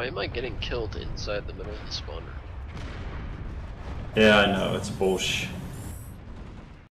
Why am I getting killed inside the middle of the spawner? Yeah, I know, it's bullshit.